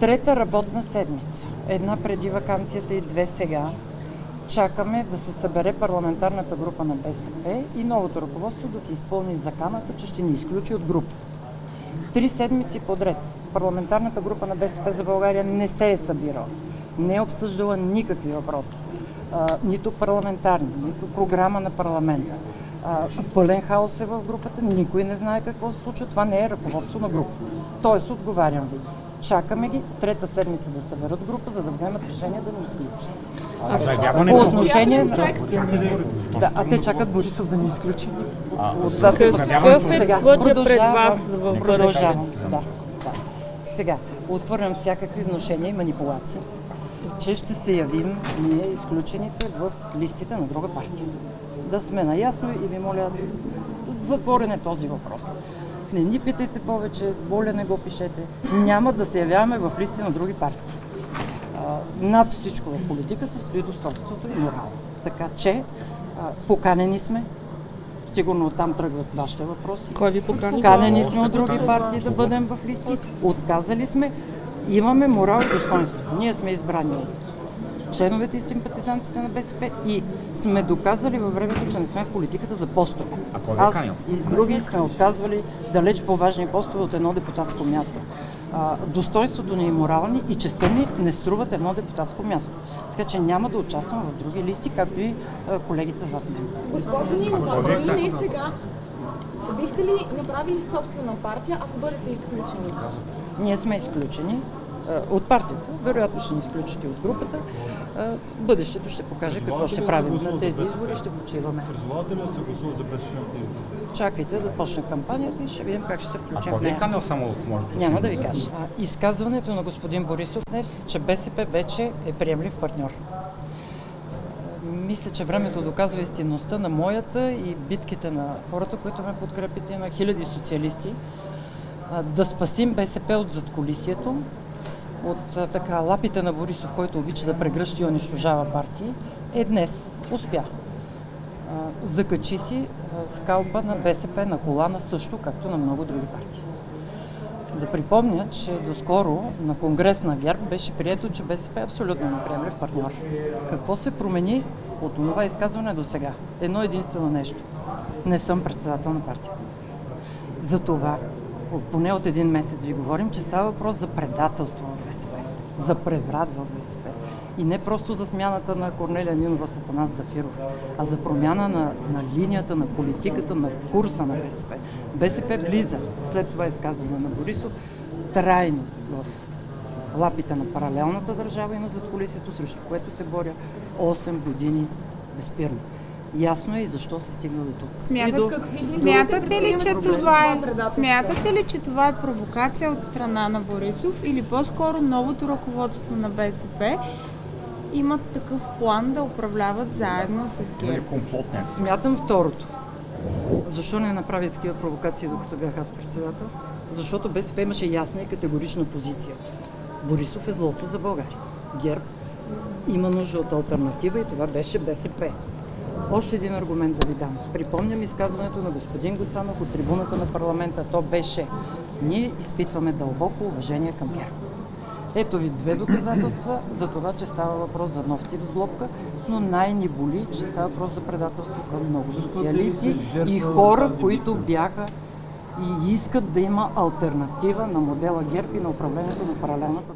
Трета работна седмица. Една преди вакансията и две сега. Чакаме да се събере парламентарната група на БСП и новото ръководство да се изпълни заканата, че ще ни изключи от групата. Три седмици подред парламентарната група на БСП за България не се е събирала, не е обсъждала никакви въпроси. А, нито парламентарни, нито програма на парламента. А, пълен хаос е в групата, никой не знае какво се случва. Това не е ръководство на група. Тоест, отговарям ви. Чакаме ги трета седмица да съберат група, за да вземат решение да ни изключат. По отношение на... Да, а те чакат Борисов да ни изключи. Отзад. Какъв е Сега, пътя пред продължавам. вас в? Продължавам. Да, да. Сега, отхвърлям всякакви вношения и манипулации, че ще се явим ние, изключените, в листите на друга партия. Да сме наясно и ви моля, затворен е този въпрос. Не ни питайте повече, боля не го пишете. Няма да се явяваме в листи на други партии. А, над всичко в политиката стои достоинството и морал. Така че а, поканени сме. Сигурно оттам тръгват вашите въпроси. Кой ви покани? Поканени сме от други партии да бъдем в листи. Отказали сме. Имаме морал и достоинство. Ние сме избрани от членовете и симпатизантите на БСП и сме доказали във времето, че не сме в политиката за постове. А кой е Аз и други сме отказвали далеч по-важни постове от едно депутатско място. А, достоинството ни и морални и честта ни не струват едно депутатско място. Така че няма да участвам в други листи, както и а, колегите зад мен. Госпожо Нинова, дори не сега. Бихте ли направили собствена партия, ако бъдете изключени? Ние сме изключени от партията. Вероятно ще ни изключите от групата. А, Бъдещето ще покаже какво ще правим на тези избори. Ще почиваме. Призовавате ли да се гласува за безпредметни избори? Чакайте да почне кампанията и ще видим как ще се А включим кой в ви е канал само може да Няма да ви кажа. А, изказването на господин Борисов днес, че БСП вече е приемлив партньор. А, Мисля, че времето доказва истинността на моята и битките на хората, които ме подкрепят и на хиляди социалисти. А, Да спасим БСП от задколисието, от така лапите на Борисов, който обича да прегръщи и унищожава партии, е днес успя. Закачи си скалпа на БСП на колана също, както на много други партии. Да припомня, че доскоро на конгрес на ГЕРБ беше прието, че БСП е абсолютно неприемлив партньор. Какво се промени от това изказване до сега? Едно единствено нещо. Не съм председател на партията. За това, от- поне от един месец ви говорим, че става въпрос за предателство в БСП, за преврат в БСП. И не просто за смяната на Корнелия Нинова с Зафиров, а за промяна на, на линията, на политиката, на курса на БСП. БСП влиза, след това изказване на Борисов, трайно в лапите на паралелната държава и на задколисието, срещу което се боря 8 години безспирно. Ясно е и защо се стигна до тук. Смятат, до- какви смятате ли, че това е, смятате ли, че това е провокация от страна на Борисов или по-скоро новото ръководство на БСП имат такъв план да управляват заедно с Или ГЕРБ? Смятам второто. Защо не направи такива провокации, докато бях аз председател? Защото БСП имаше ясна и категорична позиция. Борисов е злото за България. ГЕРБ има нужда от альтернатива и това беше БСП. Още един аргумент да ви дам. Припомням изказването на господин Гоцанов от трибуната на парламента. То беше ние изпитваме дълбоко уважение към ГЕРБ. Ето ви две доказателства за това, че става въпрос за нов тип сглобка, но най-ни боли, че става въпрос за предателство към много социалисти и хора, които бяха и искат да има альтернатива на модела ГЕРБ и на управлението на паралелната